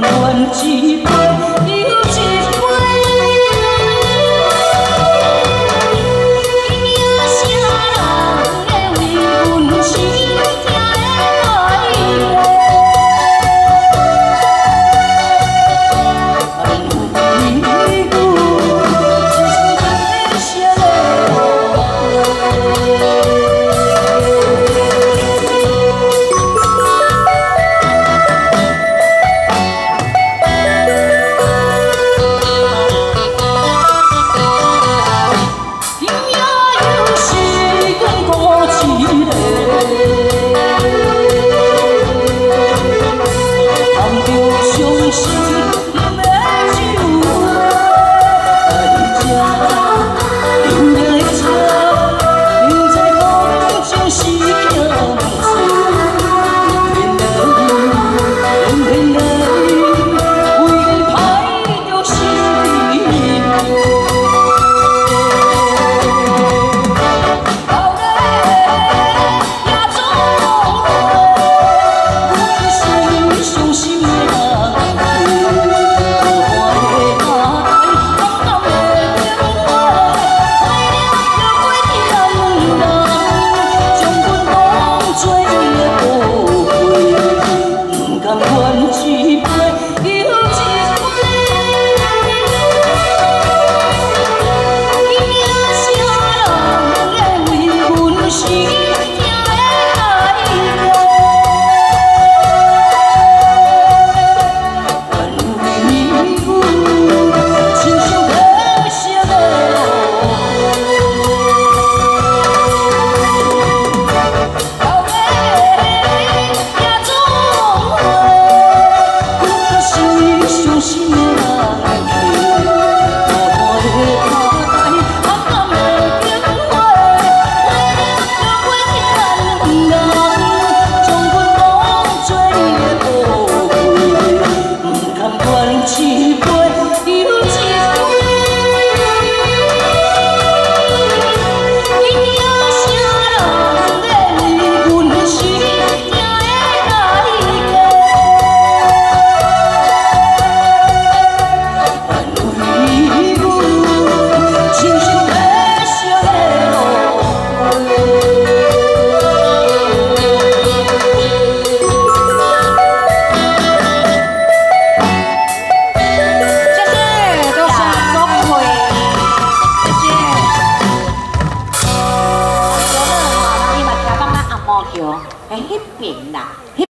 能忘。毛桥，哎，迄边啦。